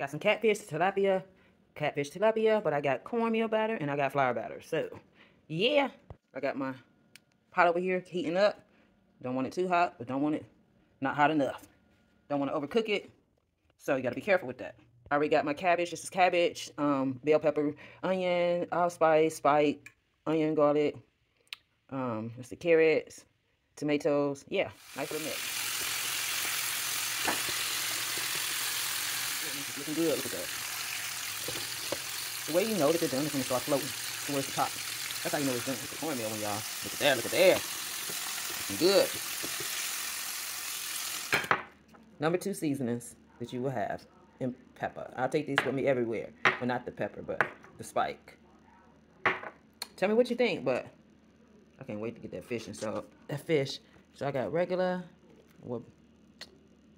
Got some catfish, tilapia, catfish tilapia, but I got cornmeal batter and I got flour batter. So, yeah, I got my pot over here heating up. Don't want it too hot, but don't want it not hot enough. Don't want to overcook it. So you got to be careful with that. I already got my cabbage. This is cabbage, um, bell pepper, onion, allspice, spike, onion, garlic. Um, it's the carrots, tomatoes. Yeah, nice little mix. Looking good. Look at that. The way you know that they're done is when it starts floating towards the top. That's how you know it's done with the cornmeal when y'all. Look at that. Look at that. Looking good. Number two seasonings that you will have in pepper. I'll take these with me everywhere. Well, not the pepper, but the spike. Tell me what you think, but I can't wait to get that fish and so that fish. So I got regular, well,